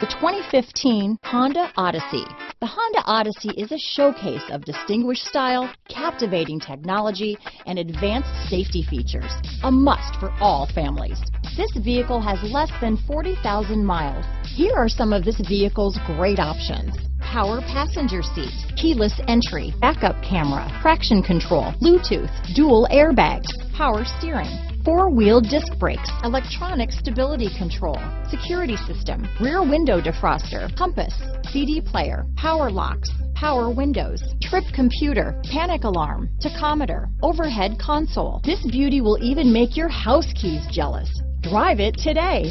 The 2015 Honda Odyssey. The Honda Odyssey is a showcase of distinguished style, captivating technology, and advanced safety features. A must for all families. This vehicle has less than 40,000 miles. Here are some of this vehicle's great options. Power passenger seat, keyless entry, backup camera, traction control, Bluetooth, dual airbags, power steering, four-wheel disc brakes, electronic stability control, security system, rear window defroster, compass, CD player, power locks, power windows, trip computer, panic alarm, tachometer, overhead console. This beauty will even make your house keys jealous. Drive it today.